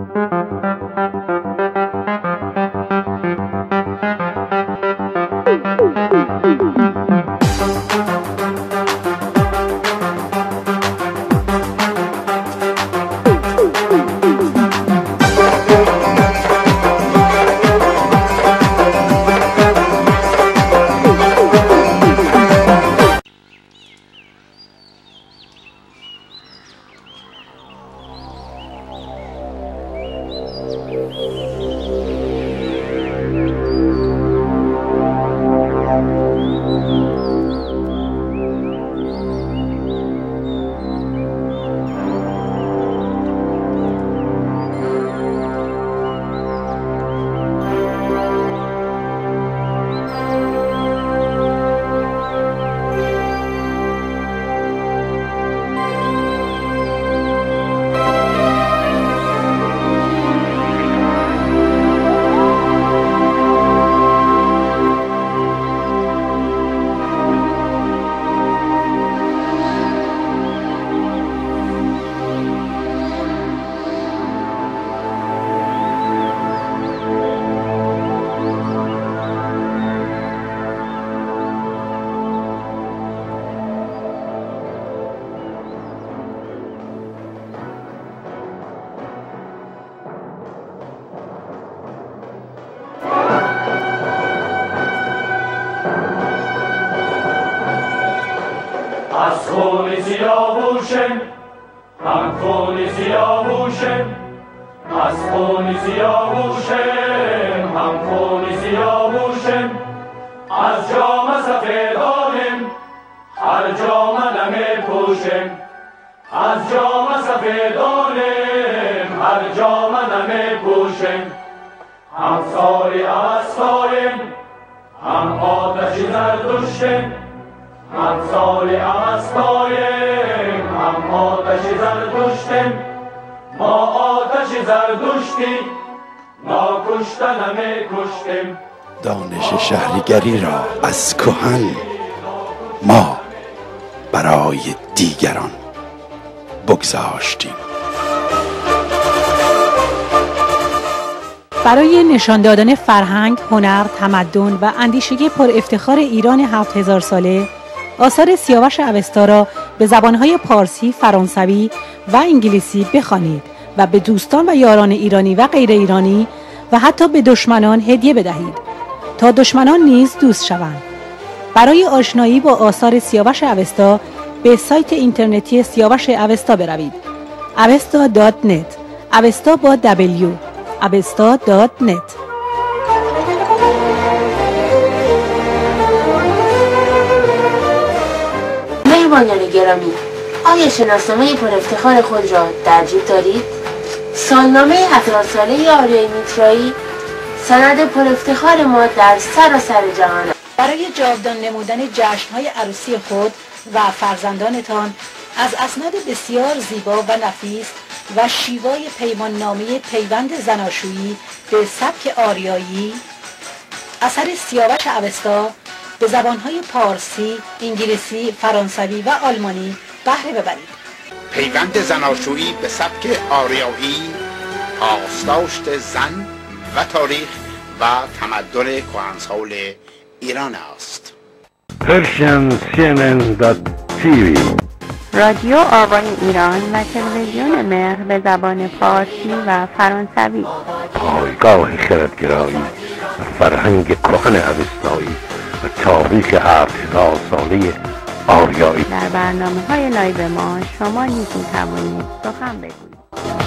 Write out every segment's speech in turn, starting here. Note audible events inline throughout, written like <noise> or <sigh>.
از هر جام نمی پوشم از جام سفیدانم هر جام نمی پوشم. هم ساری استایم هم آتش زردشتم همسال اوستایم هم آتش زردشتیم ما آتش زردشتی ناکشته نمی کشتیم دانش شهریگری را از کهن ما برای دیگران بگذاشتیم برای نشان دادن فرهنگ، هنر، تمدن و اندیشگی پر افتخار ایران هفت هزار ساله آثار سیاوش اوستا را به زبانهای پارسی، فرانسوی و انگلیسی بخوانید و به دوستان و یاران ایرانی و غیر ایرانی و حتی به دشمنان هدیه بدهید تا دشمنان نیز دوست شوند. برای آشنایی با آثار سیاوش اوستا به سایت اینترنتی سیاوش اوستا بروید. avesta.net اوستا با W avesta.net مهمانان گرامی آیا شناسنامه پر افتخار خود را در جیب دارید؟ سالنامه هزار ساله آریای میترایی سند پر افتخار ما در سراسر جهان است. برای جاودان نمودن جشنهای عروسی خود و فرزندانتان از اسناد بسیار زیبا و نفیس و شیوای پیمان نامه پیوند زناشویی به سبک آریایی اثر سیاوش اوستا به زبانهای پارسی، انگلیسی، فرانسوی و آلمانی بهره ببرید. پیوند زناشویی به سبک آریایی پاسداشت زن و تاریخ و تمدن کهنسال ایران است. Persian CNN.tv رادیو آوای ایران و تلویزیون مهر به زبان فارسی و فرانسوی. پایگاه خردگرایی و فرهنگ کهن اوستایی و تاریخ هفت هزار ساله آریایی. در برنامه های لایو ما شما نیز می توانید سخن بگویید.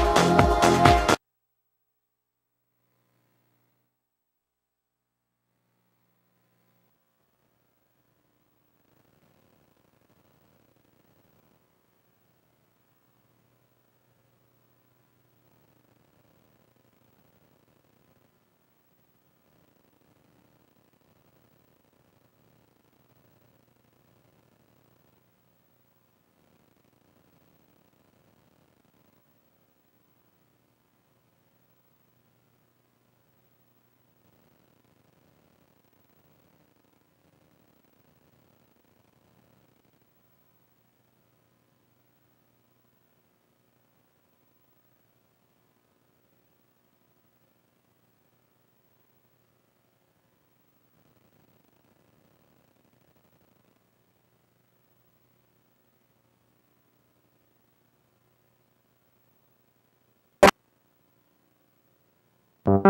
و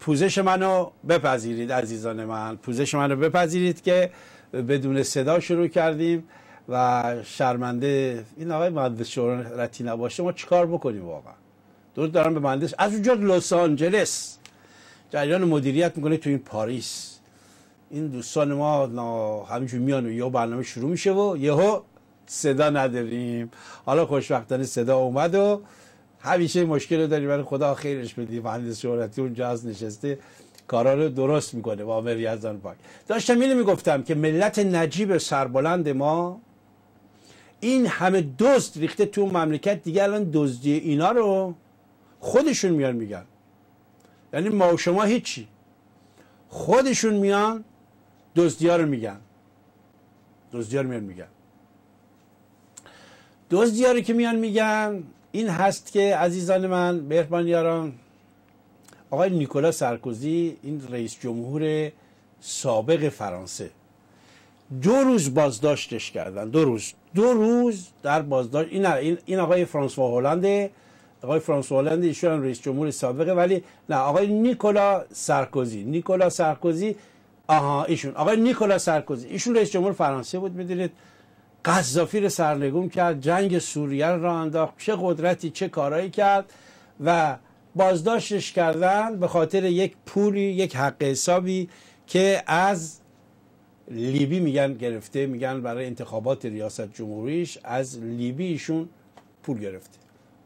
پوزش منو بپذیرید عزیزان من. پوزش منو بپذیرید که بدون صدا شروع کردیم و شرمنده این آقای مهندس شهرتی نباشه ما چیکار بکنیم واقعا؟ درود دارم به مهندس. از اونجا لس آنجلس. جریان مدیریت می‌کنه تو این پاریس. این دوستان ما همینجور میان و یا برنامه شروع میشه و یهو صدا نداریم. حالا خوشبختانه صدا اومد و همیشه مشکل رو داریم ولی خدا خیرش بدی مهندس شهرتی اونجا از نشسته کارا رو درست می‌کنه با امر یزدان پاک. داشتم اینو می‌گفتم که ملت نجیب سربلند ما این همه دزد ریخته تو مملکت دیگه الان دزدی اینا رو خودشون میان میگن. یعنی ما و شما هیچی. خودشون میان دزدی ها رو میگن. دزدی ها رو میان میگن. دزدی ها رو که میان میگن این هست که عزیزان من مهربانیاران آقای نیکولا سرکوزی این رئیس جمهور سابق فرانسه. دو روز بازداشتش کردن دو روز. دو روز در بازداشت. این این, آقای فرانسوا هلند آقای فرانسوا هلند ایشون رئیس جمهور سابقه ولی نه آقای نیکولا سرکوزی. نیکولا سرکوزی آها ایشون. آقای نیکولا سرکوزی. ایشون رئیس جمهور فرانسه بود می‌دونید. قذافی رو سرنگون کرد جنگ سوریه رو راه انداخت چه قدرتی چه کارایی کرد و بازداشتش کردن به خاطر یک پولی یک حق حسابی که از لیبی میگن گرفته میگن برای انتخابات ریاست جمهوریش از لیبی ایشون پول گرفته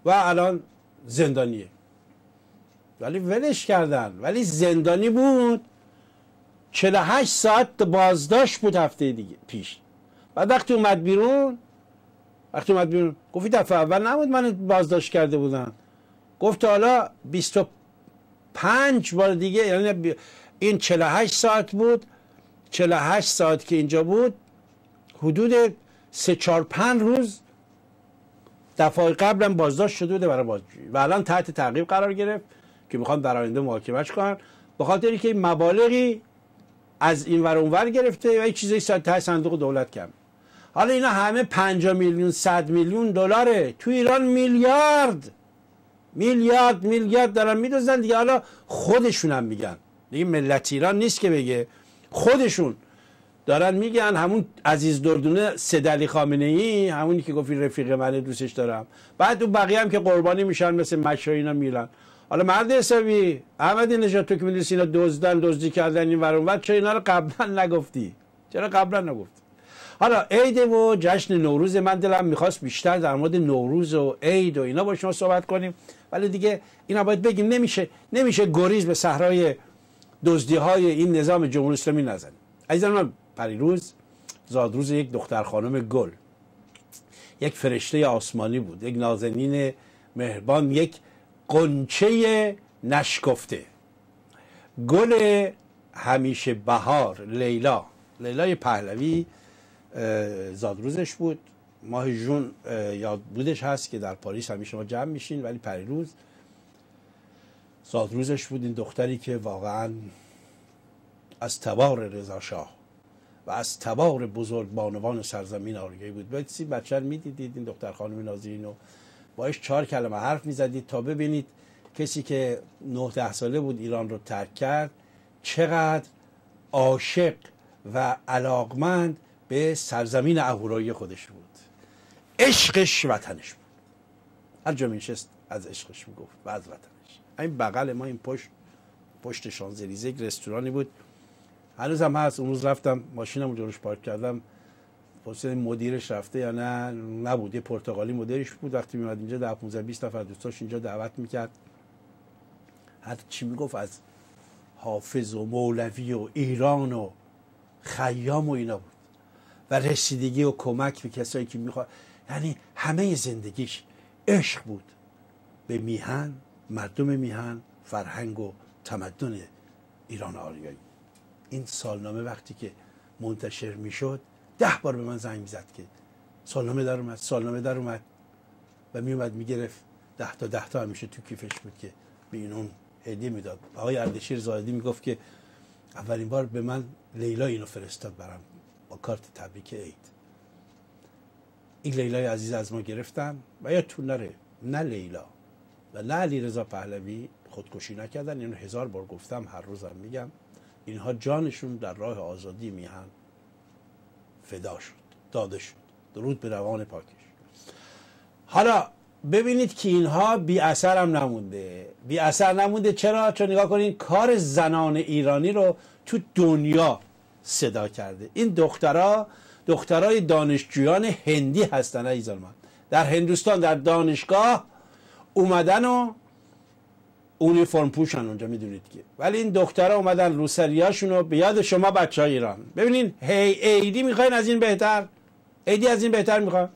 و الان زندانیه. ولی ولش کردن. ولی زندانی بود. 48 ساعت بازداشت بود هفته دیگه پیش. بعد وقتی اومد بیرون وقتی اومد بیرون گفتی دفعه اول نبود من بازداشت کرده بودن. گفت حالا 25 بار دیگه یعنی این 48 ساعت بود. 48 ساعت که اینجا بود حدود 3 4 5 روز دفعه قبلم بازداشت شده بوده برای بازجویی و الان تحت تعقیب قرار گرفت که می‌خوان در آینده محاکمش کنن. به خاطر که مبالغی از این ور اونور گرفته و یک چیزی ته صندوق دولت کم حالا اینا همه 5 میلیون 100 میلیون دلاره. تو ایران میلیارد. میلیارد میلیارد دارن میدوزن دیگه. حالا خودشون هم میگن. دیگه ملت ایران نیست که بگه. خودشون دارن میگن همون عزیز دردونه سدلی خامنه ای همونی که گفتی رفیق من دوستش دارم. بعد اون بقیه هم که قربانی میشن مثل مشا اینا میلن حالا مرد حسابی احمد نژاد تو که می‌دونی اینا دزدن دزدی کردن این ور اونور چرا اینا رو قبلا نگفتی؟ چرا قبلا نگفتی؟ حالا عید و جشن نوروز من دلم می‌خواست بیشتر در مورد نوروز و عید و اینا با شما صحبت کنیم. ولی دیگه اینا باید بگیم نمیشه نمیشه گریز به صحرای دزدی های این نظام جمهوری اسلامی نزنیم. عزیزان من پریروز زادروز یک دختر خانم گل. یک فرشته آسمانی بود یک نازنین مهربان یک قنچه نشکفته. گل همیشه بهار لیلا. لیلای پهلوی زادروزش بود. ماه جون یاد بودش هست که در پاریس همیشه ما جمع میشین ولی پریروز زادروزش بود این دختری که واقعا از تبار رضا شاه و از تبار بزرگ بانوان سرزمین آریایی بود. باید سی بچه می‌دیدید این دختر خانم نازنین و باش چهار کلمه حرف می‌زدید تا ببینید کسی که نه ده ساله بود ایران رو ترک کرد چقدر عاشق و علاقمند به سرزمین اهورایی خودش بود. عشقش وطنش بود. هر جا میشست از عشقش می‌گفت و از وطنش. این بغل ما این پشت پشت شانزلیزه یک رستورانی بود. هنوز هم هست. اون روز رفتم ماشینم رو جلوش پارک کردم. پرسیدم مدیرش رفته یا نه؟ نبود. یه پرتغالی مدیرش بود. وقتی میومد اینجا در 15 20 نفر دوستاش اینجا دعوت می‌کرد. هر چی می‌گفت از حافظ و مولوی و ایران و خیام و اینا بود. و رسیدگی و کمک به کسایی که می‌خواد. یعنی همه زندگیش عشق بود. به میهن مردم میهن فرهنگ و تمدن ایران آریایی. این سالنامه وقتی که منتشر می‌شد ده بار به من زنگ می‌زد که سالنامه در اومد سالنامه در اومد. و میومد می‌گرفت. ده تا ده تا همیشه تو کیفش بود که به این اون هدیه می‌داد. آقای اردشیر زاهدی می‌گفت که اولین بار به من لیلا اینو فرستاد برم با کارت تبریک عید. این لیلای عزیز از ما گرفتن و یا تو نره نه لیلا و نه علی رضا پهلوی خودکشی نکردن. اینو هزار بار گفتم هر روزم میگم. اینها جانشون در راه آزادی میهن. فدا شد داده شد. درود به روان پاکش. حالا ببینید که اینها بی اثر هم نمونده. بی اثر نمونده چرا؟ چون نگاه کنید کار زنان ایرانی رو تو دنیا صدا کرده. این دخترها دخترای دانشجویان هندی هستن عزیزان من. در هندوستان در دانشگاه اومدن و اونیفرم پوشن اونجا می‌دونید که. ولی این دخترها اومدن روسریاشون رو به یاد شما بچه های ایران. ببینین هی ایدی می‌خواین از این بهتر؟ ایدی از این بهتر می‌خوان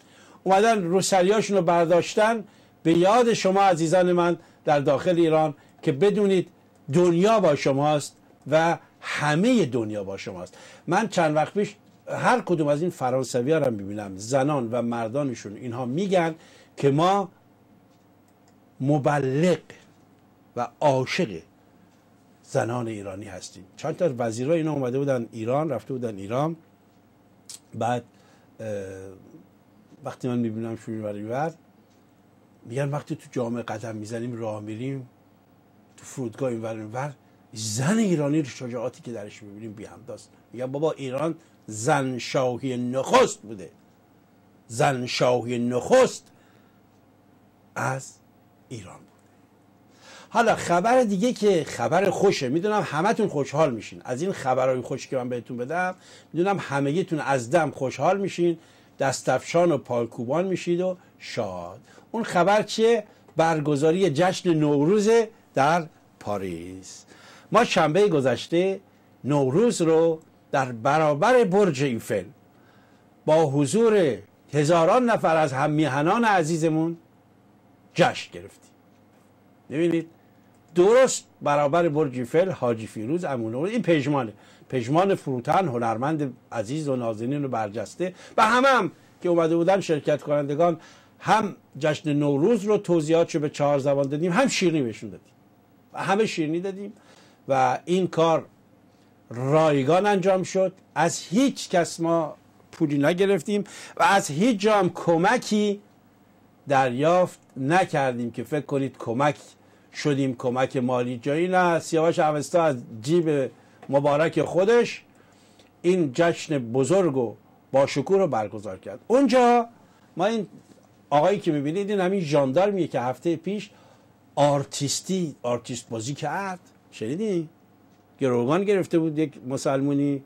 اومدن روسریاشون رو برداشتن به یاد شما عزیزان من در داخل ایران که بدونید دنیا با شماست و همه دنیا با شماست. من چند وقت پیش هر کدوم از این فرانسوی ها رو می‌بینم زنان و مردانشون اینها میگن که ما مبلغ و عاشق زنان ایرانی هستیم. چند تا وزیرها اینا اومده بودن ایران رفته بودن ایران. بعد وقتی من می‌بینم شوری ور میگن وقتی تو جامعه قدم می‌زنیم راه میریم تو فرودگاه این ور زن ایرانی رو شجاعاتی که درش می‌بینیم بی همداست. میگن بابا ایران زن شاهی نخست بوده. زن شاهی نخست از ایران بوده. حالا خبر دیگه که خبر خوشه می‌دونم همتون خوشحال میشین. از این خبرهای خوش که من بهتون بدم می‌دونم همگیتون از دم خوشحال میشین دستفشان و پایکوبان میشید و شاد. اون خبر چیه؟ برگزاری جشن نوروز در پاریس. ما شنبه گذشته نوروز رو در برابر برج ایفل با حضور هزاران نفر از همیهنان عزیزمون جشن گرفتیم. ببینید درست برابر برج ایفل حاجی فیروز امونور این پژمانه. پژمان فروتن هنرمند عزیز و نازنین و برجسته و همه هم که اومده بودن شرکت کنندگان هم جشن نوروز رو توضیحات به چهار زبان دادیم هم شیرینی بهشون دادیم. و همه شیرینی دادیم. و این کار رایگان انجام شد. از هیچ کس ما پولی نگرفتیم و از هیچ جا هم کمکی دریافت نکردیم که فکر کنید کمک شدیم کمک مالی. جایی نه سیاوش اوستا از جیب مبارک خودش این جشن بزرگ و با شکوه رو برگزار کرد. اونجا ما این آقایی که می‌بینید این همین ژاندارمیه که هفته پیش آرتیستی آرتیست بازی کرد. شنیدی؟ گروگان گرفته بود یک مسلمونی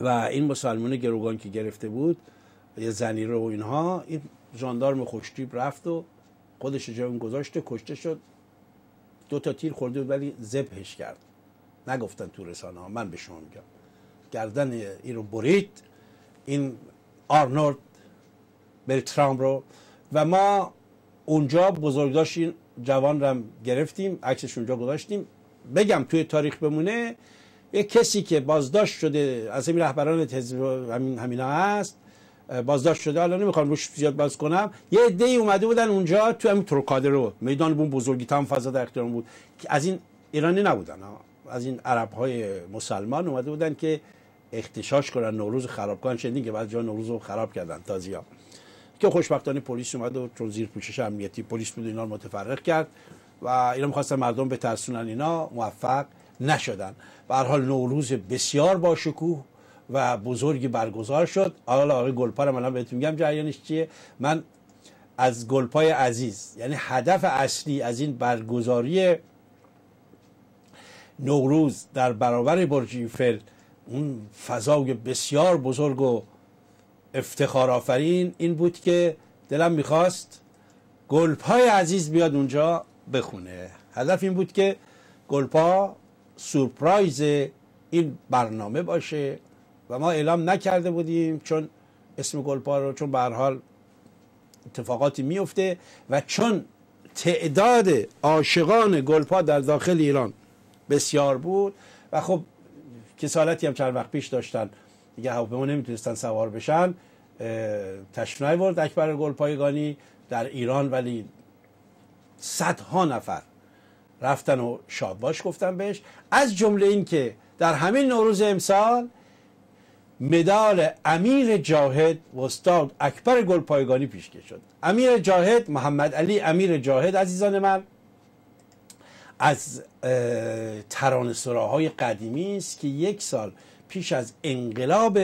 و این مسلمون گروگان که گرفته بود یه زنی رو و اینها این ژاندارم خوشتیب رفت و خودش جا اون گذاشته کشته شد. دو تا تیر خورده بود ولی ذبحش کرد. نگفتن تو رسانه ها من به شما میگم. گردن این رو برید. این آرنولد بلترام رو. و ما اونجا بزرگداشت این جوان رو گرفتیم عکسش اونجا گذاشتیم. بگم توی تاریخ بمونه یک کسی که بازداشت شده از این رهبران حزب همین همینا هست بازداشت شده الان نمی‌خوام روش زیاد باز کنم. یه عده اومده بودن اونجا تو همین رو میدان بون بزرگی تام فضا در اختیار بود. از این ایرانی نبودن از این عرب های مسلمان اومده بودن که اختشاش کنن نوروز خراب کنن شدین که بعد جا نوروز رو خراب کردن تازیا که خوشبختانه پلیس اومد و چون زیر پوشش امنیتی پلیس بود اینا رو متفرق کرد و اینا می‌خواستن مردم به ترسونن اینا موفق نشدن. به حال نوروز بسیار با شکوه و بزرگی برگزار شد. حالا آقای گلپار من بهتون میگم جریانش چیه. من از گلپای عزیز یعنی هدف اصلی از این برگزاری نوروز در برابر برج ایفل اون فضای بسیار بزرگ و افتخار آفرین این بود که دلم می‌خواست گلپای عزیز بیاد اونجا بخونه. هدف این بود که گلپا سورپرایز این برنامه باشه و ما اعلام نکرده بودیم چون اسم گلپا رو چون به حال اتفاقاتی میفته و چون تعداد عاشقان گلپا در داخل ایران بسیار بود و خب کسالتی هم چند وقت پیش داشتن. دیگه هواپیما نمی‌تونستن سوار بشن تشریف نیورد اکبر گلپایگانی در ایران ولی صدها نفر رفتن و شادباش گفتن بهش. از جمله این که در همین نوروز امسال مدال امیر جاهد و استاد اکبر گلپایگانی پیشکش شد. امیر جاهد محمد علی امیر جاهد عزیزان من از ترانه سراهای قدیمی است که یک سال پیش از انقلاب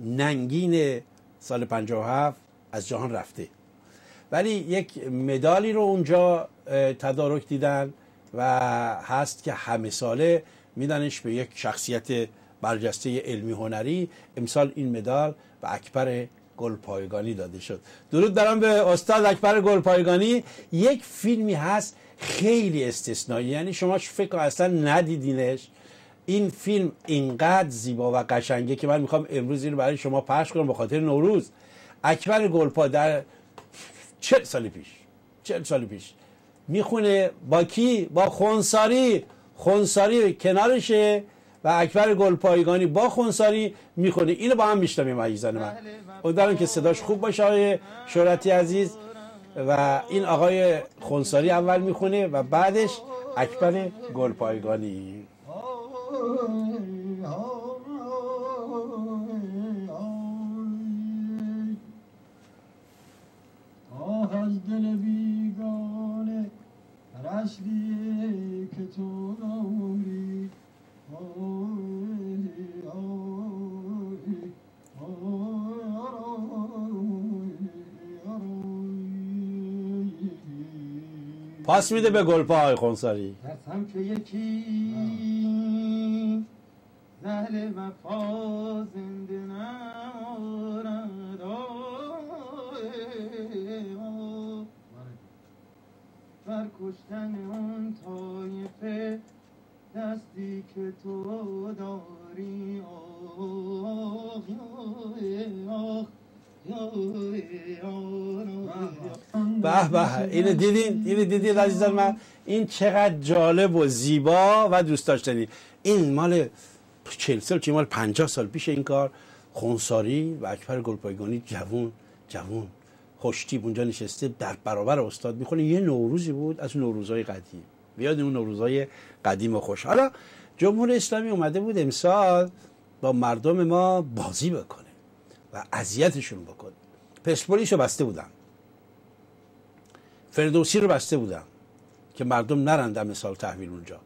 ننگین سال 57 از جهان رفته. ولی یک مدالی رو اونجا تدارک دیدن و هست که همه ساله میدنش به یک شخصیت برجسته علمی هنری. امسال این مدال به اکبر گلپایگانی داده شد. درود دارم به استاد اکبر گلپایگانی. یک فیلمی هست خیلی استثنایی یعنی شما فکر اصلا ندیدینش. این فیلم اینقدر زیبا و قشنگه که من می‌خوام امروز این رو برای شما پخش کنم به خاطر نوروز. اکبر گلپا در چل سال پیش چل سال پیش می‌خونه با کی؟ با خونساری. خونساری کنارشه و اکبر گلپایگانی با خونساری می‌خونه. اینو با هم میشنویم عزیزان من. امیدوارم که صداش خوب باشه آقای شهرتی عزیز. و این آقای خونساری اول می‌خونه و بعدش اکبر گلپایگانی دل بیگانه پرستی که تو داری پاس میده به گلپا های خونساری ترسم که یکی زهل وفا زنده نماند بر کشتن اون طایفه دستی که تو داری. آه به به اینو دیدین؟ اینو دیدین عزیزان من؟ این چقدر جالب و زیبا و دوست داشتنی. این مال 40 سال چه مال 50 سال پیش این کار. خونساری و اکبر گلپایگانی جوون جوون. خوشتیب اونجا نشسته در برابر استاد می‌خونه. یه نوروزی بود از نوروزهای قدیم. بیاد اون نوروزهای قدیم و خوش. حالا جمهور اسلامی اومده بود امسال با مردم ما بازی بکنه و اذیتشون بکنه. پرسپولیس رو بسته بودن. فردوسی رو بسته بودن که مردم نرن مثال تحویل اونجا.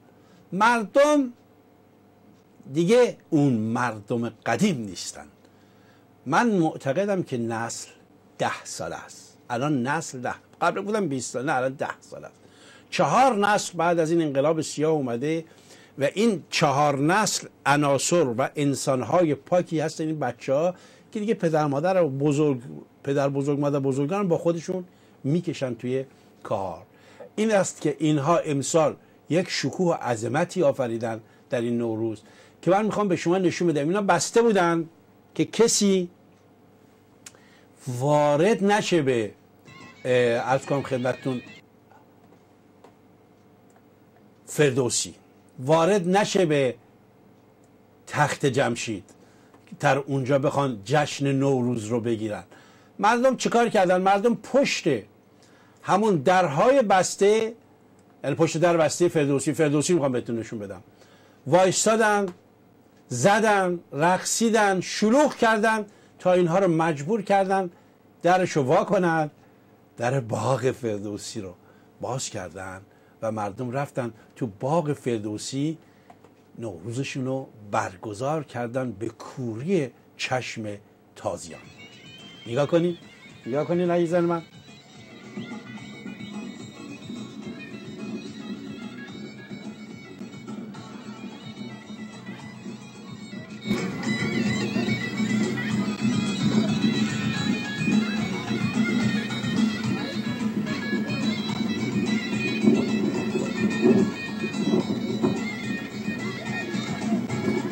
مردم دیگه اون مردم قدیم نیستن. من معتقدم که نسل ده سال است. الان نسل ده. قبل بودم 20 سال نه الان ده سال است. چهار نسل بعد از این انقلاب سیاه اومده و این چهار نسل عناصر و انسانهای پاکی هستن این بچه ها که دیگه پدر مادر و بزرگ پدر بزرگ مادر بزرگان با خودشون می‌کشن توی کار. این است که اینها امسال یک شکوه و عظمتی آفریدن در این نوروز که من می‌خوام به شما نشون بدم. اینا بسته بودن که کسی وارد نشه به از کنم خدمتتون. فردوسی. وارد نشه به تخت جمشید. در اونجا بخوان جشن نوروز رو بگیرن. مردم چیکار کردن؟ مردم پشت همون درهای بسته یعنی پشت در بسته فردوسی. فردوسی می‌خوام بهتون نشون بدم. وایستادن زدن رقصیدن شلوغ کردن. تا اینها رو مجبور کردن درشو وا کنن در باغ فردوسی رو باز کردن و مردم رفتن تو باغ فردوسی نوروزشون رو برگزار کردن به کوری چشم تازیان. نگاه کنید نگاه کنید عزیزان من؟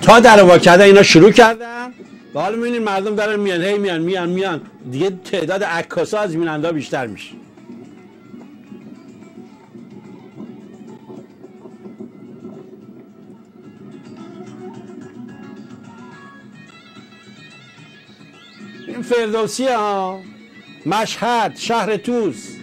تا در وا کردن اینا شروع کردن. و حالا می‌بینید مردم دارن میان هی میان میان میان. دیگه تعداد عکاسا از بیننده بیشتر میشه. این فردوسی ها مشهد شهر توس.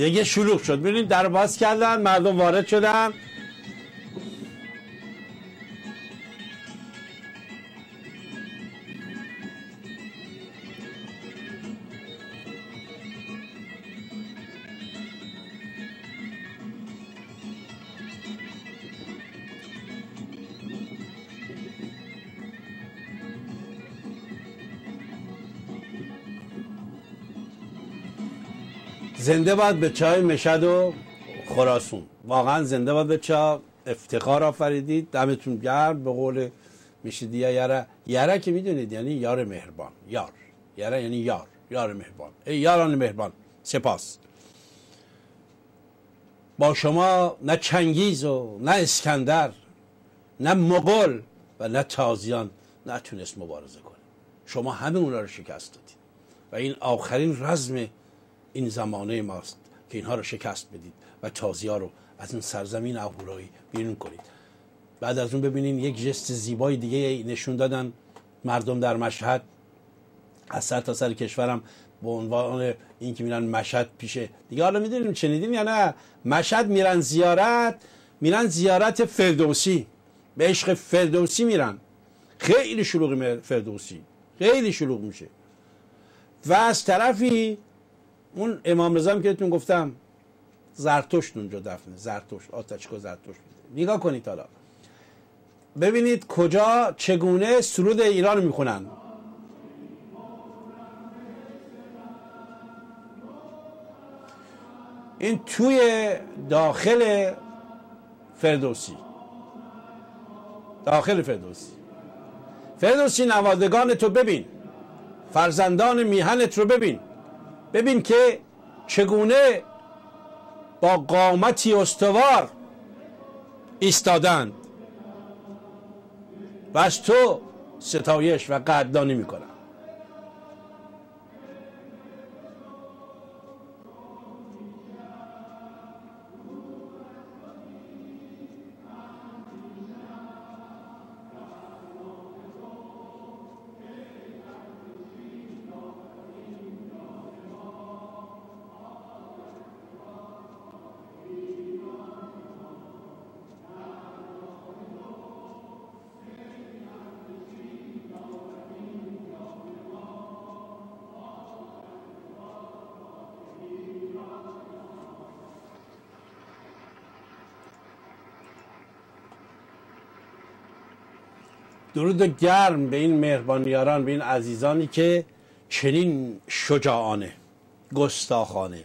دیگه شلوغ شد. ببینید در باز کردن مردم وارد شدن. زنده باد به چای مشد و خراسون. واقعا زنده باد به چا. افتخار آفریدید. دمتون گرم. به قول میشید یاره. یاره که می‌دونید یعنی یار مهربان. یار. یاره یعنی یار. یار مهربان. ای یاران مهربان. سپاس. با شما نه چنگیز و نه اسکندر نه مغول و نه تازیان نتونست مبارزه کنه. شما همه اونا رو شکست دادید. و این آخرین رزم این زمانه ماست که اینها رو شکست بدید و تازی ها رو از این سرزمین اهورایی بیرون کنید. بعد از اون ببینین یک جست زیبای دیگه نشون دادن. مردم در مشهد از سر تا سر کشورم به عنوان این که میرن مشهد پیشه دیگه. حالا می‌دونیم شنیدین یا نه؟ مشهد میرن زیارت میرن زیارت فردوسی. به عشق فردوسی میرن. خیلی شلوغ فردوسی. خیلی شلوغ میشه. و از طرفی اون امام رضا که بهتون گفتم زرتشت اونجا دفنه. زرتشت آتشکا زرتشت نگاه کنید حالا. ببینید کجا چگونه سرود ایران می‌خونن. این توی داخل فردوسی. داخل فردوسی. فردوسی نوادگان تو ببین. فرزندان میهنت رو ببین. ببین که چگونه با قامتی استوار ایستادند. و از تو ستایش و قدردانی می‌کنم. درود گرم به این مهربانیاران به این عزیزانی که چنین شجاعانه گستاخانه.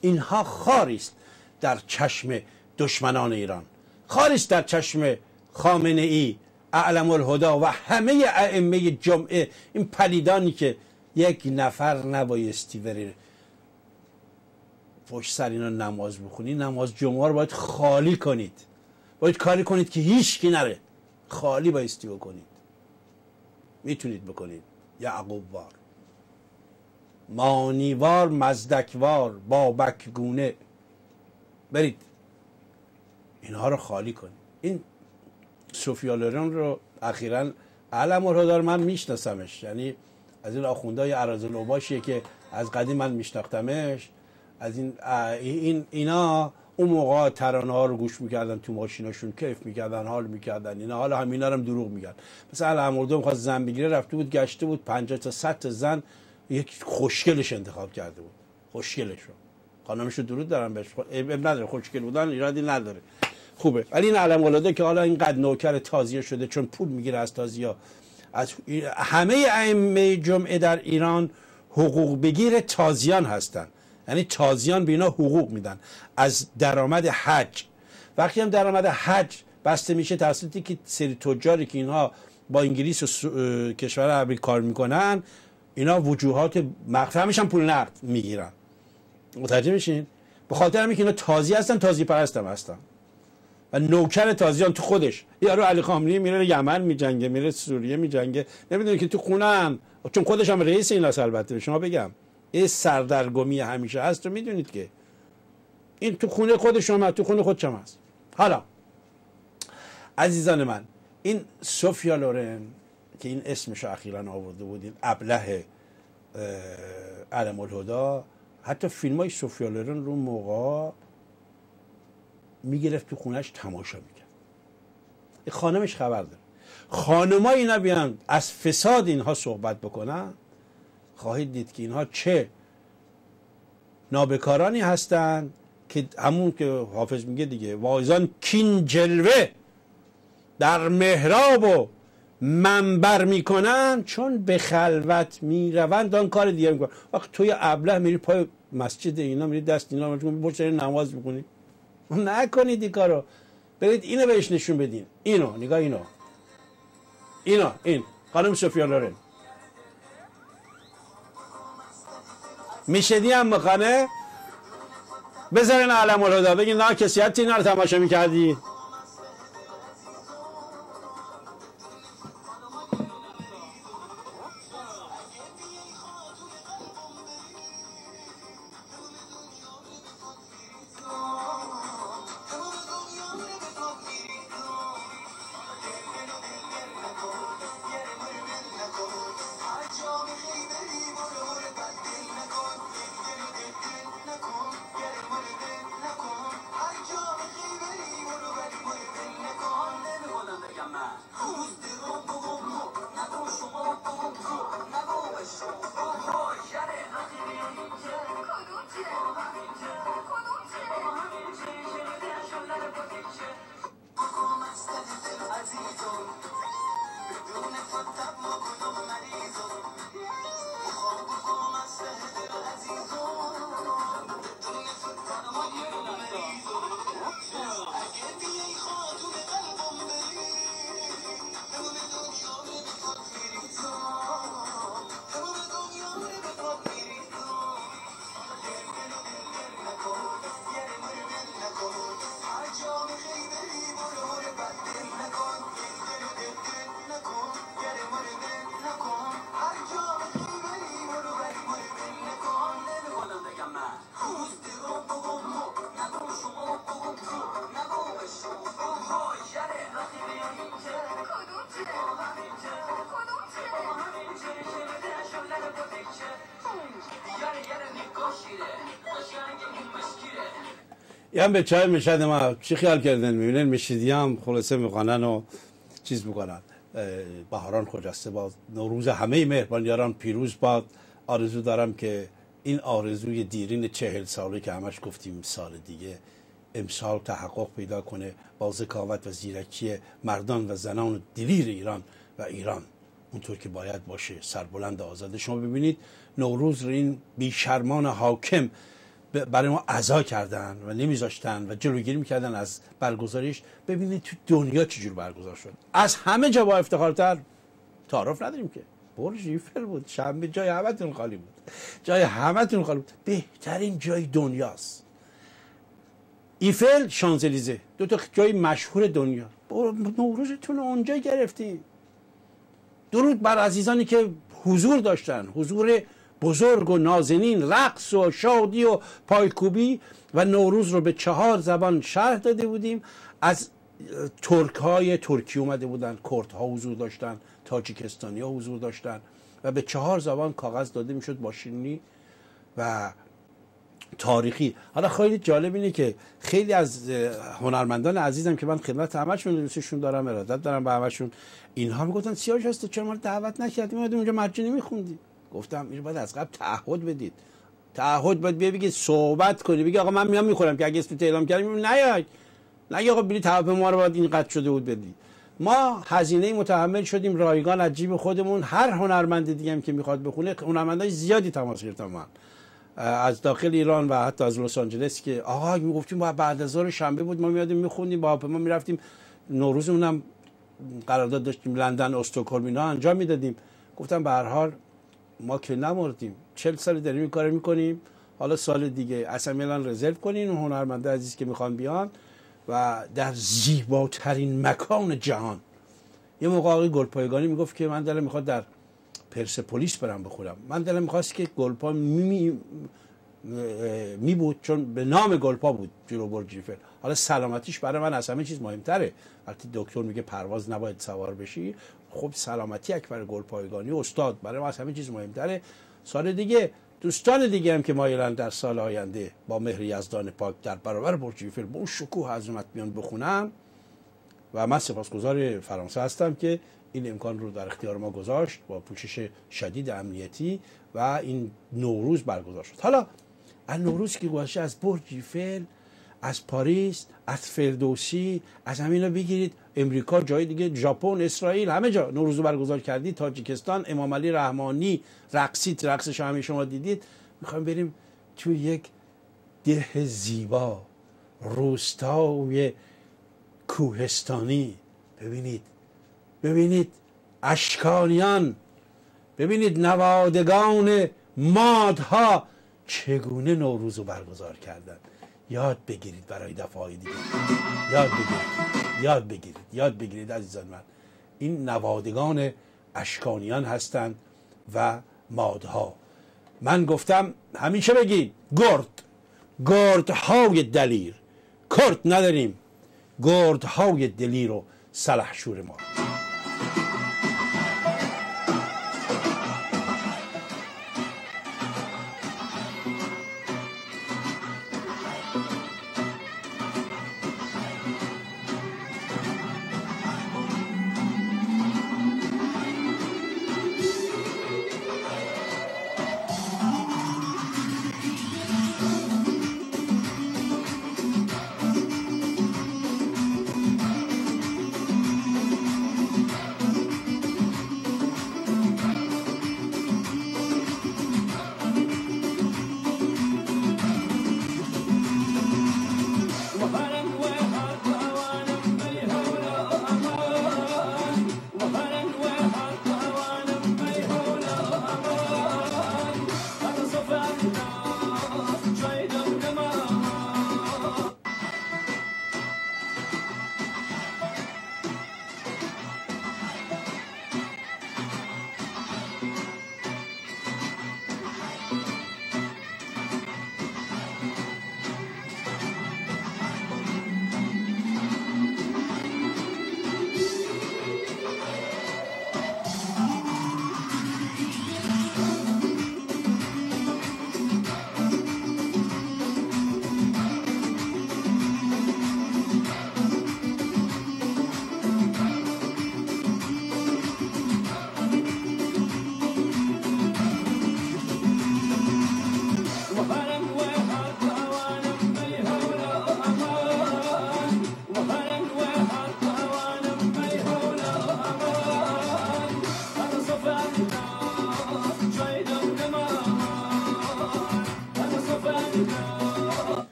اینها خاری است در چشم دشمنان ایران. خاری است در چشم خامنه ای اعلم الهدا و همه ائمه جمعه. این پلیدانی که یک نفر نبایستی بره پشت سر اینا نماز بخونی نماز جمعه رو باید خالی کنید. باید کاری کنید که هیچ کی نره. خالی بایستی بکنید. می‌تونید بکنید. یعقوب وار مانیوار مزدکوار بابک گونه برید. اینها رو خالی کنید. این سوفیالرون رو اخیرا علم رو من میشناسمش. یعنی از این آخوندهای عراض که از قدیم من میشناختمش. از این, این اینا اون موقع ترانه ها رو گوش می‌کردن تو ماشیناشون کیف می‌کردن حال می‌کردن اینا حالا همینا هم دروغ میگن. مثلا الامرده می‌خواست زن بگیره رفته بود گشته بود 50 تا 100 تا زن یک خوشگلش انتخاب کرده بود. خوشگلش رو. خانمش رو درود دارم بهش. اب نداره خوشگل بودن ایرادی نداره. خوبه. ولی این علم که حالا اینقدر نوکر تازیه شده چون پول می‌گیره از تازیا از همه ائمه جمعه در ایران حقوق بگیر تازیان هستن. یعنی تازیان به اینا حقوق میدن. از درآمد حج. وقتی هم درآمد حج بسته میشه توسطی که سری تجاری که اینها با انگلیس و کشور عربی کار می‌کنن اینا وجوهات مقطع میشن پول نقد می‌گیرن. متوجه میشین؟ به خاطر همین که اینا تازی هستن تازی پرست هم هستن. و نوکر تازیان تو خودش. یارو علی خامنه‌ای میره یمن میجنگه میره سوریه میجنگه. نمی‌دونه که تو خونن چون خودش هم رئیس این البته شما بگم. این سردرگمی همیشه هست. تو می‌دونید که این تو خونه خودش هم هست، تو خونه خودش هم هست. حالا عزیزان من این سوفیا لورن که این اسمش رو اخیرا آورده بود این ابله علم الهدا حتی فیلم های سوفیا لورن رو موقع می‌گرفت تو خونش تماشا می‌کرد. خانمش خبر داره. خانمای اینا بیان از فساد اینها صحبت بکنن. خواهید دید که اینها چه نابکارانی هستند که همون که حافظ میگه دیگه وایزان کین جلوه در محراب و منبر می‌کنن چون به خلوت می‌روند. آن کار دیگه می‌کنن. وقت توی ابله میری پای مسجد اینا میری دست اینا اینا نماز می‌کنی نکنید این کارو. برید اینو بهش نشون بدین. اینو نگاه اینو. اینو این. خانم سفیا لورن. می‌شدی هم مخانه بذارین علم الهدا بگین نه کسی هستی اینا رو تماشا می‌کردی؟ هم به چای مشهد ما چی خیال کردن؟ می‌بینن مشیدی هم خلاصه می‌خوانن و چیز می‌کنن. بهاران خجسته باد نوروز همه مهربانیاران پیروز باد. آرزو دارم که این آرزوی دیرین چهل ساله که همش گفتیم سال دیگه امسال تحقق پیدا کنه با ذکاوت و زیرکی مردان و زنان دلیر ایران و ایران. اونطور که باید باشه. سربلند آزاد. شما ببینید نوروز رو این بیشرمان حاکم برای ما عزا کردن و نمیذاشتن و جلوگیری می‌کردن از برگزاریش. ببینید تو دنیا چجور برگزار شد. از همه جا با افتخارتر تعارف نداریم که. برج ایفل بود. شنبه جای همتون خالی بود. جای همتون خالی بود. بهترین جای دنیاست. ایفل شانزلیزه. دو تا جای مشهور دنیا. نوروزتون رو اونجا گرفتیم درود بر عزیزانی که حضور داشتن. حضور بزرگ و نازنین رقص و شادی و پایکوبی و نوروز رو به چهار زبان شرح داده بودیم. از ترک های ترکی اومده بودن کرد ها حضور داشتن تاجیکستانی ها حضور داشتن و به چهار زبان کاغذ داده می‌شد با شیرینی و تاریخی. حالا خیلی جالب اینه که خیلی از هنرمندان عزیزم که من خدمت همشون دوستشون دارم ارادت دارم به همشون اینها می‌گفتن سیاوش هست چرا ما دعوت نکردیم اومدیم اونجا مجانی میخوندیم گفتم اینو باید از قبل تعهد بدید. تعهد باید بگید صحبت کنی. بگی آقا من میام می‌خورم که اگه اسمت اعلام کردیم نیای نگه آقا تعهد ما رو باید این قطع شده بود بدی. ما هزینه متحمل شدیم. رایگان از جیب خودمون. هر هنرمند دیگه هم که می‌خواد بخونه هنرمندای زیادی تماس گرفتن من از داخل ایران و حتی از لس آنجلس که آقا می‌گفتیم بعد از شنبه بود ما میادیم میخوندیم با ما می‌رفتیم. نوروز اونم قرارداد داشتیم. لندن استکهلم اینا انجام می‌دادیم. گفتم به هر حال ما که نمردیم. چل سال داریم این کار می‌کنیم. حالا سال دیگه اصلا میلان رزرو کنین هنرمنده عزیز که می‌خوان بیان و در زیباترین مکان جهان. یه موقع آقای گلپایگانی می‌گفت که من دلم می‌خواد در پرسپولیس برم بخورم. من دلم می‌خواست که گلپا می, می بود چون به نام گلپا بود جلو برج حالا سلامتیش برای من از همه چیز مهمتره. وقتی دکتر میگه پرواز نباید سوار بشی خب سلامتی اکبر گلپایگانی استاد برای من از همه چیز مهمتره. سال دیگه دوستان دیگه هم که مایلن در سال آینده با مهر یزدان پاک در برابر برج ایفل با اون شکوه عظمت بیان بخونم. و من سپاسگزار فرانسه هستم که این امکان رو در اختیار ما گذاشت با پوشش شدید امنیتی و این نوروز برگزار شد. حالا از نوروز که گذشته از برج ایفل از پاریس از فردوسی از همین رو بگیرید. امریکا جای دیگه ژاپن اسرائیل همه جا. نوروز برگزار کردید تاجیکستان امام علی رحمانی رقصید رقصش همه شما دیدید. می‌خوایم بریم توی یک ده زیبا روستای کوهستانی. ببینید ببینید اشکانیان. ببینید نوادگان مادها چگونه نوروز رو برگزار کردن. یاد بگیرید برای دفعه دیگه. یاد بگیرید. یاد بگیرید. یاد بگیرید عزیزان من. این نوادگان اشکانیان هستند و مادها. من گفتم همیشه بگید گرد. گردهای دلیر. کرد نداریم. گردهای دلیر و سلحشور ما.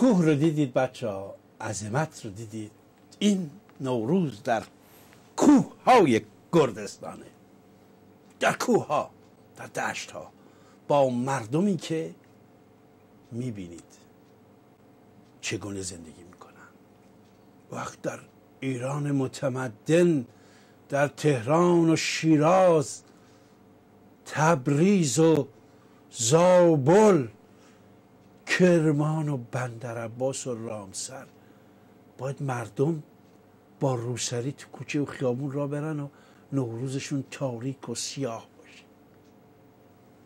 شکوه رو دیدید بچه ها عظمت رو دیدید. این نوروز در کوه های گردستانه. در کوه ها در دشت ها با مردمی که می‌بینید چگونه زندگی می‌کنن. وقت در ایران متمدن در تهران و شیراز تبریز و زابل کرمان و بندر عباس و رامسر. باید مردم با روسری تو کوچه و خیابون را برن و نوروزشون تاریک و سیاه باشه.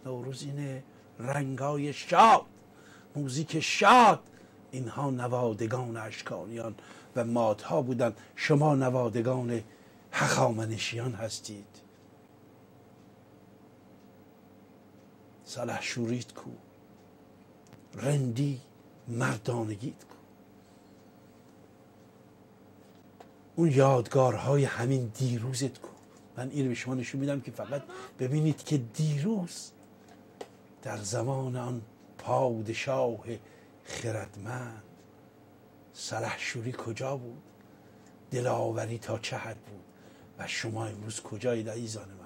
نوروز اینه رنگای شاد موزیک شاد. اینها نوادگان اشکانیان و مادها بودند. شما نوادگان هخامنشیان هستید. صلح شورید کو؟ رندی مردانگیت کو اون یادگارهای همین دیروزت کو من این به شما نشون میدم که فقط ببینید که دیروز در زمان آن پادشاه خردمند سلحشوری کجا بود؟ دلاوری تا چه حد بود؟ و شما امروز کجایید عزیزان من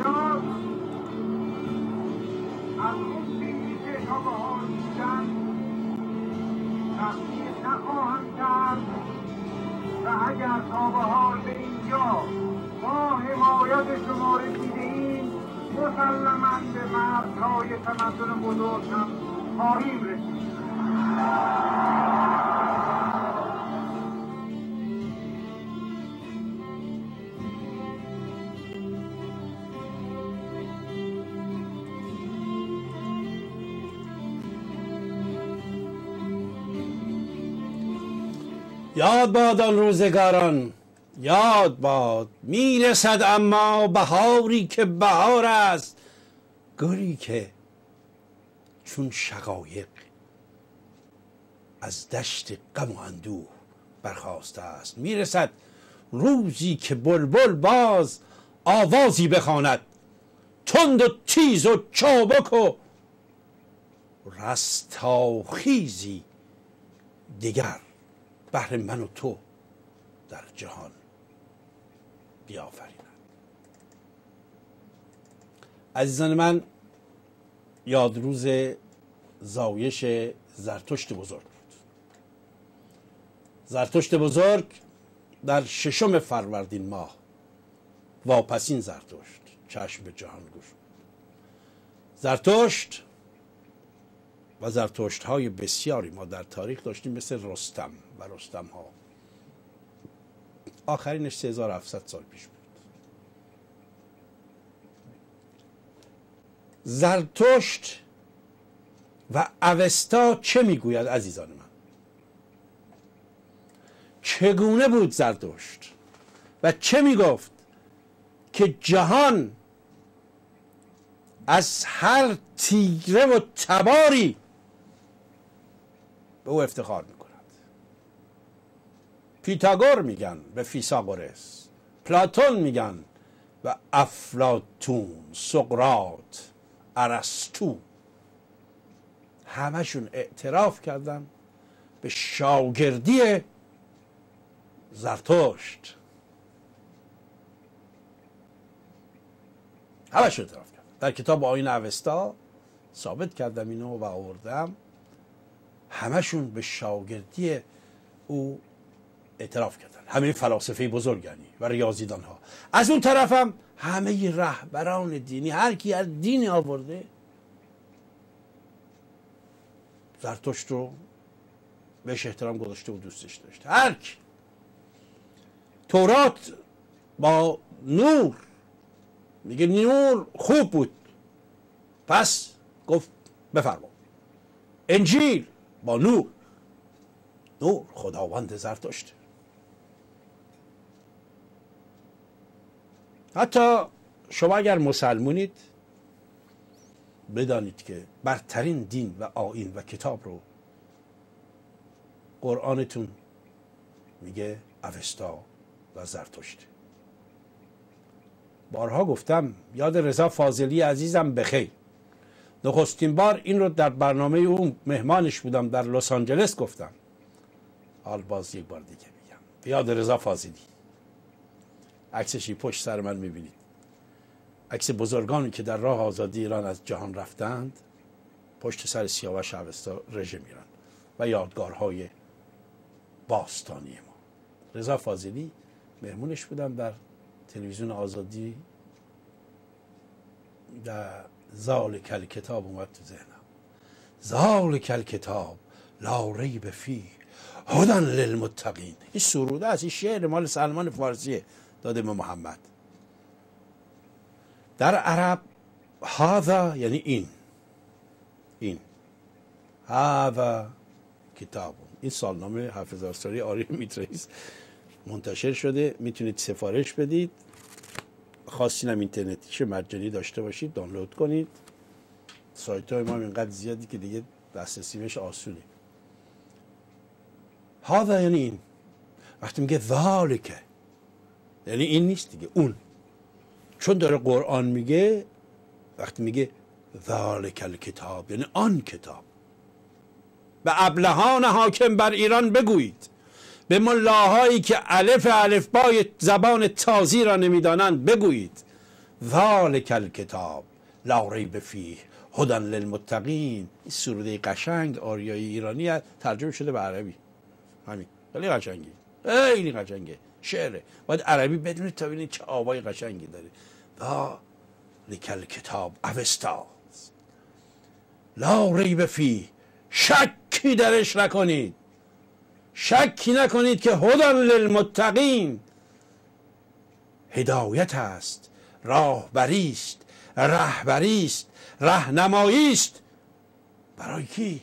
حیات از اون که حال دیدن تخفیف نخواهم کرد و اگر به اینجا ما حمایت شما رسیدیم مسلما به مرزهای تمدن بزرگ هم خواهیم رسید. یاد باد آن روزگاران یاد باد می‌رسد اما بهاری که بهار است. گلی که چون شقایق از دشت غم و اندوه برخواسته است. می‌رسد روزی که بلبل باز آوازی بخواند تند و تیز و چابک و رستاخیزی دیگر. بهر من و تو در جهان بیافریند عزیزان من یادروز زایش زرتشت بزرگ بود. زرتشت بزرگ در ششم فروردین ماه واپسین زرتشت چشم به جهان گوش زرتشت و زرتشت های بسیاری ما در تاریخ داشتیم مثل رستم و رستم ها آخرینش 3700 سال پیش بود. زرتشت و اوستا چه می‌گوید عزیزان من؟ چگونه بود زرتشت و چه می‌گفت که جهان از هر تیره و تباری به او افتخار می‌کند. پیتاگور میگن به فیساغورس پلاتون میگن و افلاتون سقرات ارسطو. همشون اعتراف کردن به شاگردی زرتشت. همشون اعتراف کردن. در کتاب آین اوستا ثابت کردم اینو و آوردم. همشون به شاگردی او اعتراف کردن. همه فلاسفه بزرگانی و ریاضیدان ها از اون طرفم همه رهبران دینی هر کی هر دینی آورده زرتشت رو بهش احترام گذاشته و دوستش داشته. هر کی. تورات با نور میگه نور خوب بود. پس گفت بفرما. انجیل. با نور. نور خداوند زرتشت حتی شما اگر مسلمونید بدانید که برترین دین و آین و کتاب رو قرآنتون میگه اوستا و زرتشت بارها گفتم یاد رضا فاضلی عزیزم بخیر. نخستین بار این رو در برنامه اون مهمانش بودم در لس آنجلس گفتم. حال باز یک بار دیگه میگم. یاد رضا فاضلی. عکسشی پشت سر من می‌بینید. عکس بزرگانی که در راه آزادی ایران از جهان رفتند پشت سر سیاوش اوستا رژه میرن و یادگارهای باستانی ما. رضا فاضلی مهمونش بودم در تلویزیون آزادی در زال کل کتاب اومد تو ذهنم. زال کل کتاب لا ریب فی هدن للمتقین. این سروده است. این شعر مال سلمان فارسیه. داده به محمد. در عرب هذا یعنی این. این. هذا کتاب. این سالنامه 7000 سالی آری میتریس منتشر شده. می‌تونید سفارش بدید. خواستین هم اینترنتیش مجانی داشته باشید دانلود کنید. سایت های ما اینقدر زیادی که دیگه دسترسی بهش آسونی. هذا یعنی این. وقتی میگه ذالکه یعنی این نیست دیگه اون. چون داره قرآن میگه وقتی میگه ذالک الکتاب یعنی آن کتاب. به ابلهان حاکم بر ایران بگویید. به ملاهایی که الف الفبای زبان تازی را نمی‌دانند بگویید. ذالک الکتاب لا ریب فیه هدن للمتقین. این سروده قشنگ آریایی ایرانی ترجمه شده به عربی. همین. خیلی قشنگی خیلی قشنگه. شعره. باید عربی بدونید تا ببینید چه آوای قشنگی داره. ذالک الکتاب اوستا. لا ریب فیه. شکی درش نکنید. شکی نکنید که هدن للمتقین. هدایت است راهبری است رهبری است راهنمایی است. برای کی؟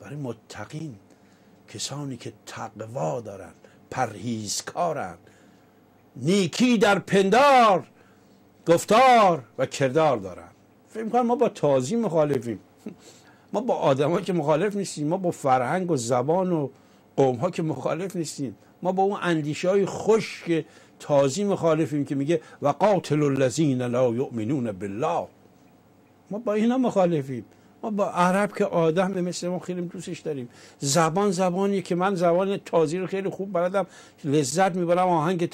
برای متقین. کسانی که تقوا دارند پرهیزکارند. نیکی در پندار گفتار و کردار دارند. فکر کنم ما با تازی مخالفیم. ما با آدم که مخالف نیستیم ما با فرهنگ و زبان و قوم ها که مخالف نیستیم ما با اون اندیشه های خوش که تازی مخالفیم که میگه و قاتل الذین لا یؤمنون بالله. ما با اینا مخالفیم. ما با عرب که آدم مثل ما خیلی دوستش داریم. زبان زبانی که من زبان تازی رو خیلی خوب بلدم. لذت می‌برم آهنگ